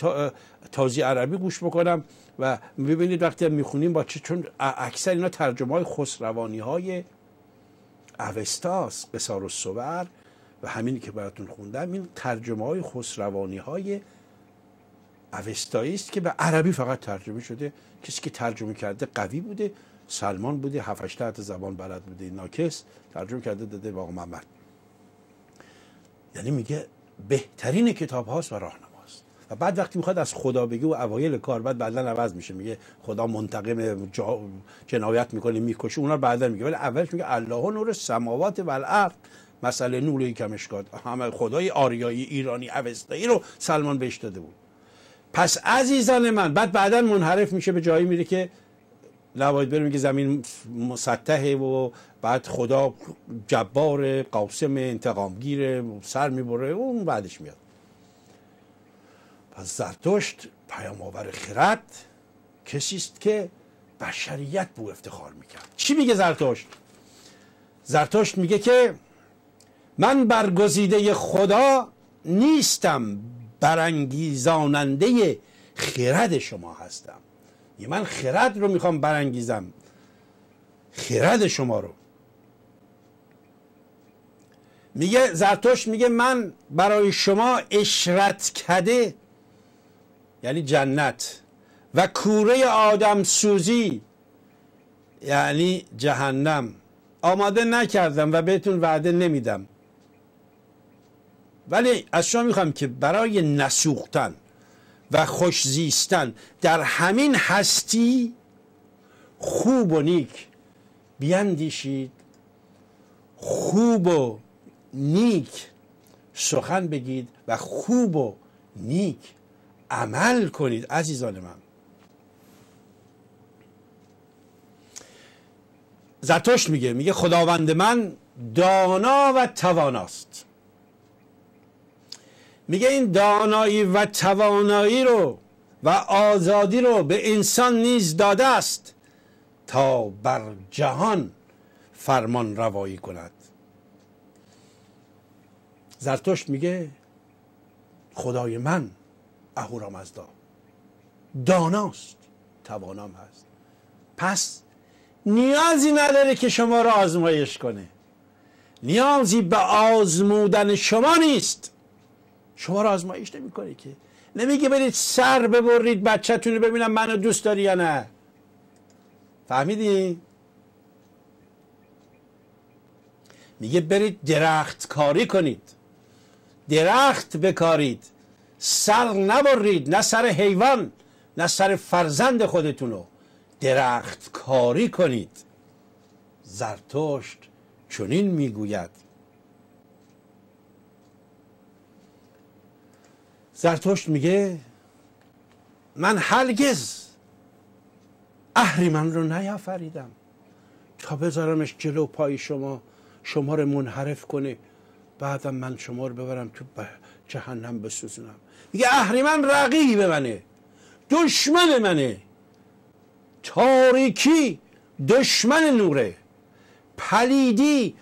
تازی عربی گوش بکنم و ببینید وقتی می‌خونیم با چه چون اکثر اینا ترجمه های خسروانی های اوستاس قصار و صور و همینی که براتون خوندم این ترجمه های خسروانی های اوستایی است که به عربی فقط ترجمه شده. کسی که ترجمه کرده قوی بوده سلمان بوده هفتش تحت زبان بلد بوده ناکس ترجمه کرده داده با محمد. یعنی میگه بهترین کتاب هاست و راهنماست و بعد وقتی می‌خواد از خدا بگه و اوایل کار بعد بعدا عوض میشه. میگه خدا منتقم جنایت می‌کنه می‌کشه. اونا بعدا میگه. ولی اولش میگه الله نور سماوات و الارض مسئله نور کمشکات همه خدای آریایی ایرانی اوستایی رو سلمان بهش داده بود. پس عزیزان من بعد بعدا منحرف میشه به جایی میره که نباید بره میگه زمین مسطحه و بعد خدا جبار قاسم انتقامگیر سر می‌بره اون بعدش میاد. پس زرتشت پیام آور خرد کسی است که بشریت بو افتخار می‌کرد. چی میگه زرتشت؟ زرتشت میگه که من برگزیده خدا نیستم برانگیزاننده خرد شما هستم. من خرد رو می‌خوام برانگیزم. خرد شما رو. میگه زرتوش میگه من برای شما اشرت کده یعنی جنت و کوره آدم سوزی یعنی جهنم. آماده نکردم و بهتون وعده نمیدم. ولی از شما می‌خوام که برای نسوختن و خوش زیستن در همین هستی خوب و نیک بیاندیشید خوب و نیک سخن بگید و خوب و نیک عمل کنید عزیزان من. زرتشت میگه میگه خداوند من دانا و تواناست میگه این دانایی و توانایی رو و آزادی رو به انسان نیز داده است تا بر جهان فرمان روایی کند. زرتشت میگه خدای من اهورامزدا داناست توانام هست. پس نیازی نداره که شما را آزمایش کنه. نیازی به آزمودن شما نیست. شما را آزمایش نمی‌کنه که. نمیگه برید سر ببرید بچهتون رو ببینم منو دوست داری یا نه. فهمیدی؟ میگه برید درخت کاری کنید. درخت بکارید. سر نبرید نه سر حیوان نه سر فرزند خودتونو درخت کاری کنید. زرتشت چنین می‌گوید. زرتشت میگه من هرگز اهریمن رو نیافریدم تا بذارمش جلو پای شما شما رو منحرف کنه. بعدم من شما رو ببرم تو جهنم بسوزونم. میگه اهریمن رقیب منه دشمن منه. تاریکی دشمن نوره پلیدی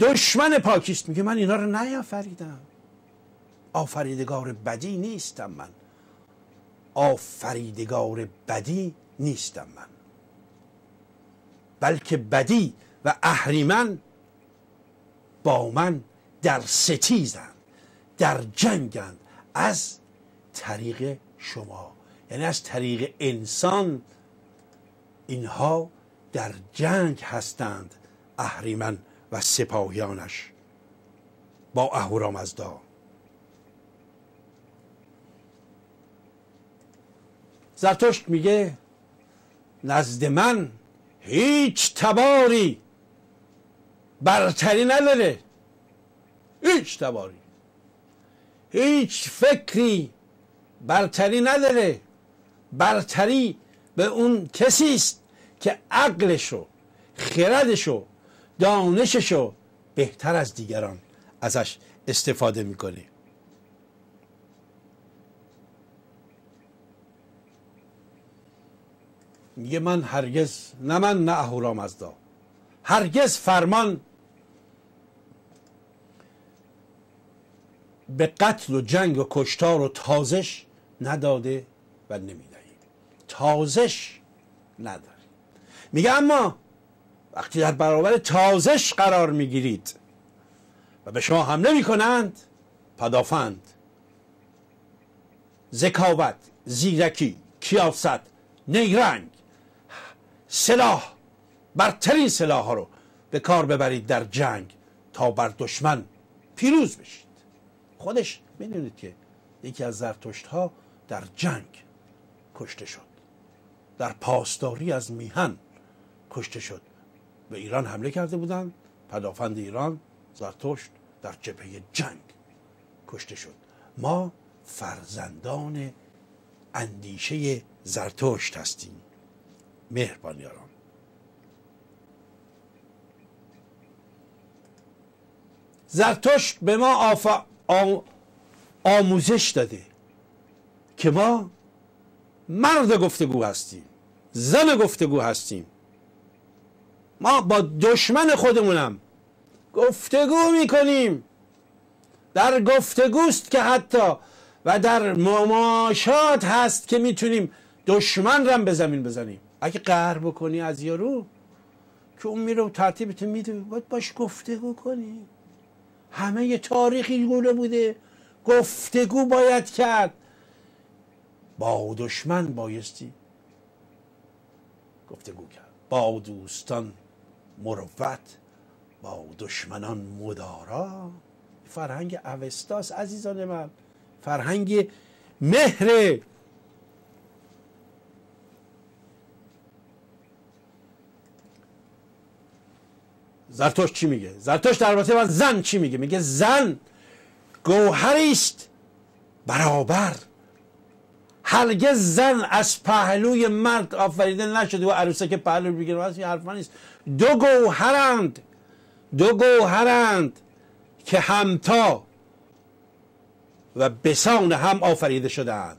دشمن پاکیست. میگه من اینا رو نیافریدم. آفریدگار بدی نیستم من. آفریدگار بدی نیستم من. بلکه بدی و اهریمن با من در ستیزند در جنگند از طریق شما. یعنی از طریق انسان اینها در جنگ هستند اهریمن و سپاهیانش با اهورامزدا. زرتشت میگه نزد من هیچ تباری برتری نداره. هیچ تباری هیچ فکری برتری نداره. برتری به اون کسی است که عقلشو خردشو دانششو بهتر از دیگران ازش استفاده می‌کنه. میگه من هرگز نه من نه اهورامزدا هرگز فرمان به قتل و جنگ و کشتار و تازش نداده و نمی‌دهیم تازش نداری میگه اما وقتی در برابر تازش قرار می‌گیرید و به شما حمله می‌کنند پدافند ذکاوت زیرکی کیاست نیرنگ سلاح برترین سلاح ها رو به کار ببرید در جنگ تا بر دشمن پیروز بشید. خودش می‌دونید که یکی از زرتشت ها در جنگ کشته شد. در پاسداری از میهن کشته شد. به ایران حمله کرده بودند. پدافند ایران زرتشت در جبهه جنگ کشته شد. ما فرزندان اندیشه زرتشت هستیم. مهربان یاران. زرتشت به ما آف... آموزش داده که ما مرد گفتگو هستیم زن گفتگو هستیم. ما با دشمن خودمونم گفتگو می‌کنیم. در گفتگوست که حتی و در مماشات هست که می‌تونیم دشمن رم به زمین بزنیم. اگه قهر بکنی از یارو که اون میره و ترتیبت میده. باید باش گفتگو کنی. همه یه تاریخی گونه بوده. گفتگو باید کرد. با دشمن بایستی گفتگو کرد. با دوستان مروت با دشمنان مدارا. فرهنگ اوستاس عزیزان من. فرهنگ مهر زرتوش چی میگه؟ زرتوش در رابطه با زن چی میگه؟ میگه زن گوهری است برابر. هرگز زن از پهلوی مرد آفریده نشده و عروسه که پهلو بگیره از این حرفا نیست. دو گوهرند دو گوهرند که همتا و بسان هم آفریده شدهاند.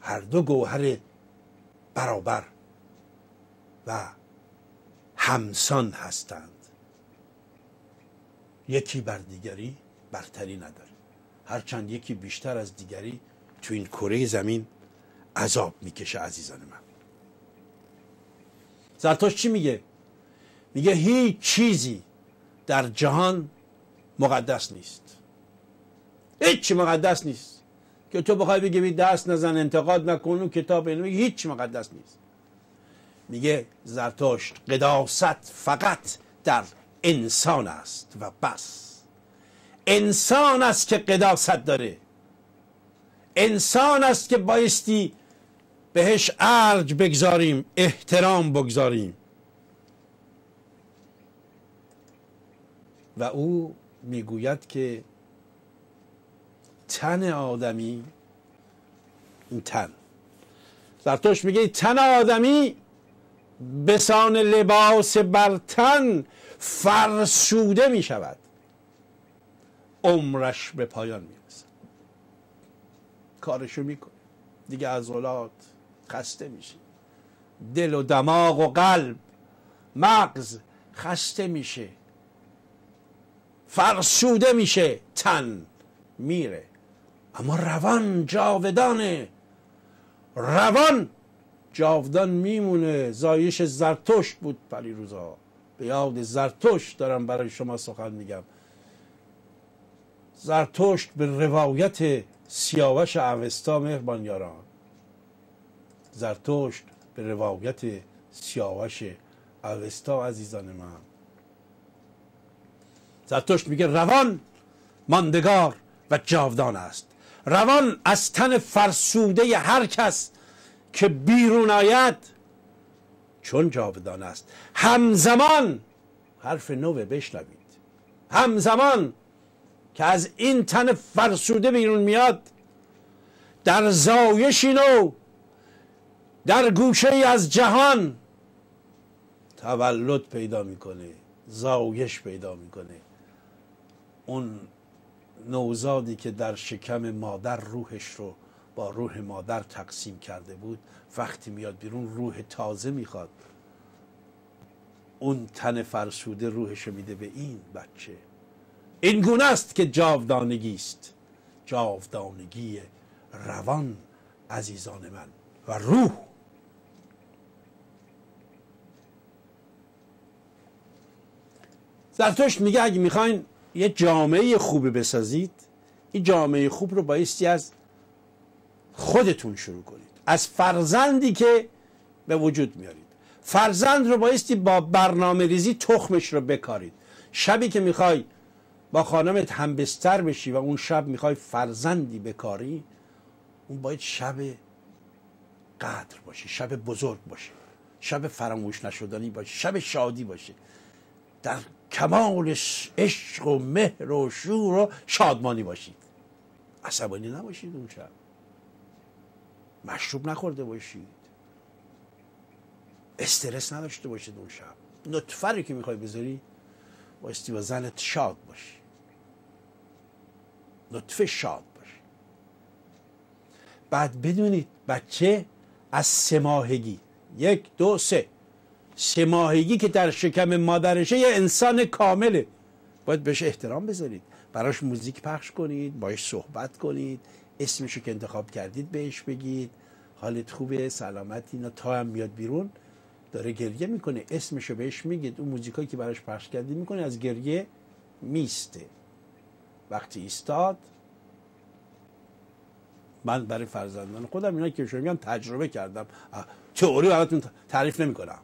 هر دو گوهر برابر و همسان هستند. یکی بر دیگری برتری نداره. هرچند یکی بیشتر از دیگری تو این کره زمین عذاب می‌کشه عزیزان من. زرتاش چی میگه؟ میگه هیچ چیزی در جهان مقدس نیست. هیچ مقدس نیست. که تو بخوای بگی دست نزن انتقاد نکن اون کتاب اینو هیچ مقدس نیست. میگه زرتشت قداست فقط در انسان است و بس. انسان است که قداست داره. انسان است که بایستی بهش ارج بگذاریم احترام بگذاریم. و او می‌گوید که تن آدمی این تن. زرتوش میگه تن آدمی بسان لباس بر تن فرسوده می شود. عمرش به پایان می‌رسه کارشو می‌کنه. دیگه عضلات خسته میشه. دل و دماغ و قلب مغز خسته میشه. فرسوده میشه. تن میره. اما روان جاودانه. روان جاودان میمونه. زایش زرتشت بود پلی روزا. به یاد زرتشت دارم برای شما سخن میگم. زرتشت به روایت سیاوش اوستا مهربان یاران. زرتشت به روایت سیاوش اوستا عزیزان من. زرتشت میگه روان ماندگار و جاودان است. روان از تن فرسوده هر کس که بیرون آید. چون جاودان است. همزمان. حرف نوه بشنوید. همزمان که از این تن فرسوده بیرون میاد. در زایشی نو. در گوشه از جهان. تولد پیدا می‌کنه. زایش پیدا می‌کنه. اون نوزادی که در شکم مادر روحش رو با روح مادر تقسیم کرده بود وقتی میاد بیرون روح تازه می‌خواد. اون تن فرسوده روحش میده به این بچه. این گونه است که جاودانگی است. جاودانگی روان عزیزان من و روح. زرتشت میگه اگه می‌خواین یه جامعه خوبی بسازید این جامعه خوب رو بایستی از خودتون شروع کنید. از فرزندی که به وجود میارید. فرزند رو بایستی با برنامه ریزی تخمش رو بکارید. شبی که می‌خوای با خانمت همبستر بشی و اون شب می‌خوای فرزندی بکاری اون باید شب قدر باشه شب بزرگ باشه. شب فراموش نشدنی باشه شب شادی باشه. در کمال عشق و مهر و شور و شادمانی باشید. عصبانی نباشید اون شب. مشروب نخورده باشید. استرس نداشته باشید اون شب. نطفه که می‌خوای بذاری بایستی با زنت شاد باشی. نطفه شاد باشی. بعد بدونید بچه از سه ماهگی. یک دو سه. سه که در شکم مادرشه یه انسان کامله. باید بهش احترام بذارید. براش موزیک پخش کنید باش صحبت کنید. اسمشو که انتخاب کردید بهش بگید. حالت خوبه سلامتی اینا تا هم میاد بیرون. داره گریه می‌کنه. اسمشو بهش میگید. اون موزیکایی که براش پخش کردی می‌کنه از گریه میسته وقتی ایستاد من برای فرزندان خودم اینا که شما میگم تجربه کردم. تئوری براتون تعریف نمی‌کنم.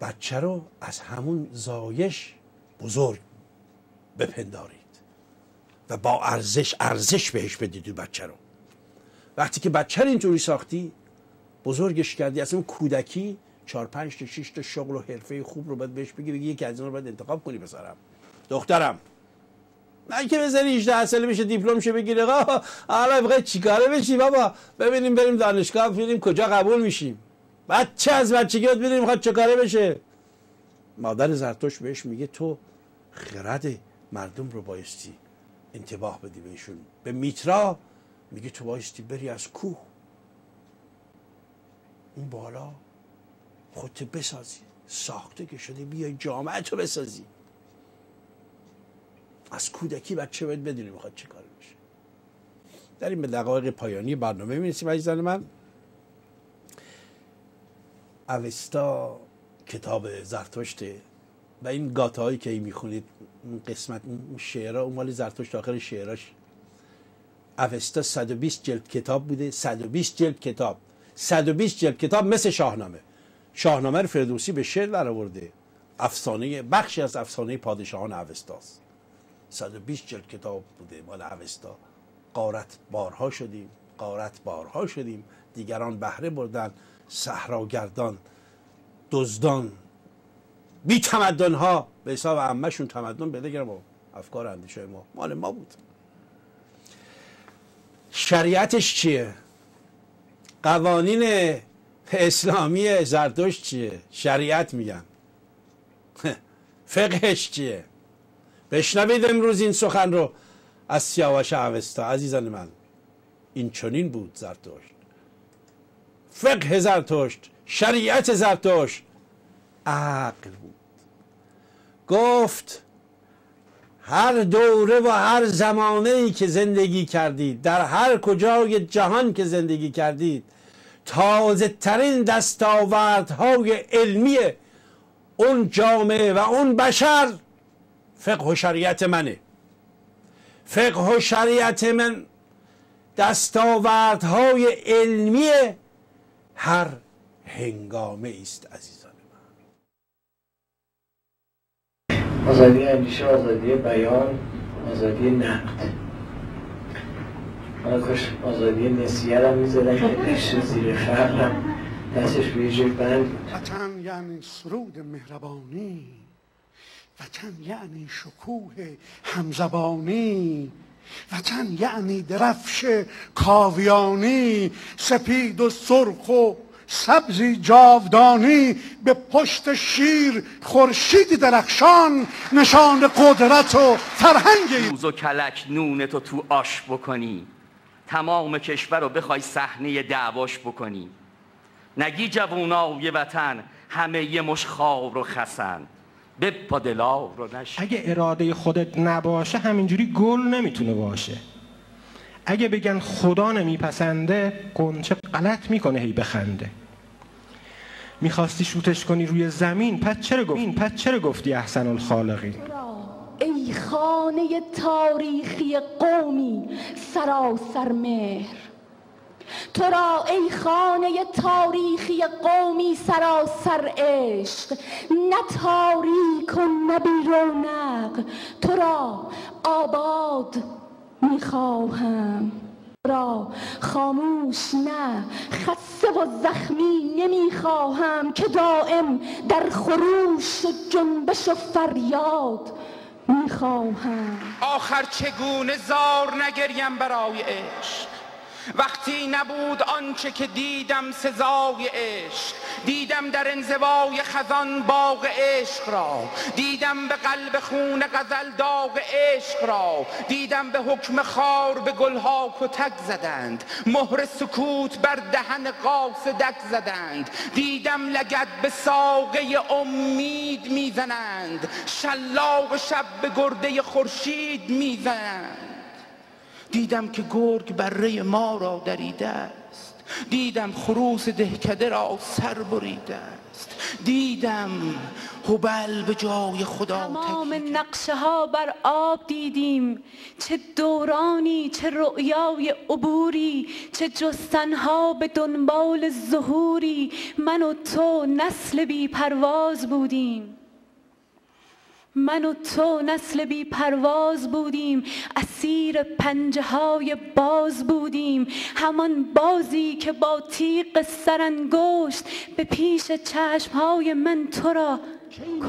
بچه رو از همون زایش بزرگ بپندارید. و با ارزش ارزش بهش بدید بچه رو. وقتی که بچه رو اینطوری ساختی بزرگش کردی اصلا کودکی چهار پنج تا شش تا شغل و حرفه خوب رو باید بهش بگی بگی یکی از این رو باید انتخاب کنی بذارم دخترم نه که بذاری 18 ساله میشه دیپلمشو بگیره. آقا حالا بخوای چیکاره بشی بابا؟ ببینیم بریم دانشگاه ببینیم کجا قبول میشیم. بچه از بچگی یاد ببینیم می‌خواد چه کاره بشه. مادر زرتوش بهش میگه تو خرد مردم رو بایستی. انتباه بدی بهشون. به میترا میگه تو بایستی بری از کوه. اون بالا خودت بسازی. ساخته که شده بیای جامعه تو بسازی. از کودکی بچه باید بدونی می‌خواد چه کار بشه. این به دقایق پایانی برنامه می‌رسیم عزیزان من. اوستا کتاب زرتشته و این گاته که می‌خونید قسمت شعرها اون مال زرتشت آخر شعراش اوستا 120 جلد کتاب بوده. 120 جلد کتاب. 120 جلد کتاب مثل شاهنامه. شاهنامه رو فردوسی به شعر در آورده افسانه بخشی از افسانه پادشاهان اوستاست. 120 جلد کتاب بوده مال اوستا. قارت بارها شدیم. قارت بارها شدیم. دیگران بهره بردن. صحراگردان دزدان بی تمدن ها به حساب عمهشون تمدن بده گرم افکار اندیشه ما. مال ما بود. شریعتش چیه؟ قوانین اسلامی زرتشت چیه؟ شریعت میگن. <laughs> فقهش چیه؟ بشنوید امروز این سخن رو از سیاوش اوستا. عزیزان من این چنین بود زرتشت. فقه زرتشت شریعت زرتشت. عقل بود. گفت هر دوره و هر زمانه ای که زندگی کردید در هر کجای جهان که زندگی کردید تازه ترین دستاوردهای علمی اون جامعه و اون بشر فقه و شریعت منه. فقه و شریعت من دستاوردهای علمی هر هنگامه است عزیزان من آزادی اندیشه آزادی بیان آزادی نقد. من کاش آزادی نسیه هم می‌زدن که نشه زیر فرقم دستش به یه بند وطن یعنی سرود مهربانی. وطن یعنی شکوه همزبانی. وطن یعنی درفش کاویانی. سپید و سرخ و سبزی جاودانی به پشت شیر خورشیدی درخشان نشان قدرت و فرهنگ روز و کلک نون تو تو آش بکنی. تمام کشور رو بخوای صحنه دعواش بکنی. نگی جوونای وطن همه یه مش خار و خسن. به پادلا رو نش. اگه اراده خودت نباشه همینجوری گل نمی‌تونه باشه. اگه بگن خدا نمیپسنده قنچه غلط می‌کنه هی بخنده. می‌خواستی شوتش کنی روی زمین؟ پس چرا گفتی؟ پس چرا گفتی احسن الخالقین ای خانه تاریخی قومی سراسر مهر. تو را ای خانه تاریخی قومی سراسر عشق. نه تاریک و نه رونق تو را آباد می‌خواهم. را. خاموش نه. خسته و زخمی نمی‌خواهم که دائم در خروش و جنبش و فریاد می‌خواهم. آخر چگونه زار نگریم برای عشق؟ وقتی نبود آنچه که دیدم سزای عشق دیدم در انزوای خزان باغ عشق را دیدم به قلب خون غزل داغ عشق را دیدم به حکم خار به گلها کتک زدند مهر سکوت بر دهن قاصدک زدند دیدم لگد به ساقه امید می‌زنند شلاق شب به گرده خورشید می‌زنند. دیدم که گرگ بره ما را دریده است. دیدم خروس دهکده را سر بریده است. دیدم هبل به جای خدا تمام نقشه ها بر آب دیدیم. چه دورانی چه رؤیای عبوری چه جستنها به دنبال ظهوری. من و تو نسل بی پرواز بودیم. من و تو نسل بی پرواز بودیم اسیر پنجه های باز بودیم. همان بازی که با تیغ سرانگشت به پیش چشم های من تو را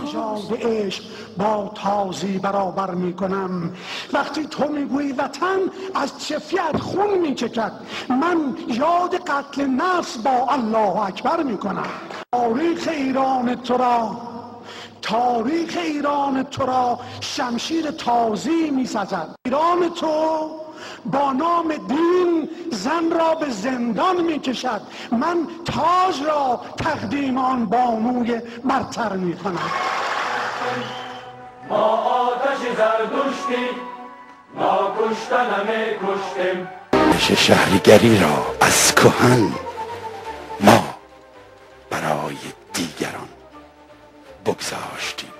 نژاد عشق با تازی برابر می کنم؟ وقتی تو می‌گویی وطن از چفیت خون می چکد؟ من یاد قتل نفس با الله اکبر می کنم. تاریخ ایران تو را تاریخ ایران تو را شمشیر تازی می سزد ایران تو با نام دین زن را به زندان می کشد من تاج را تقدیم آن بانوی برتر می کنم ما آتش زردشتی ناکشتن همه کشتیم. شهرگری را از کهن ما برای دیگران بگذاشتیم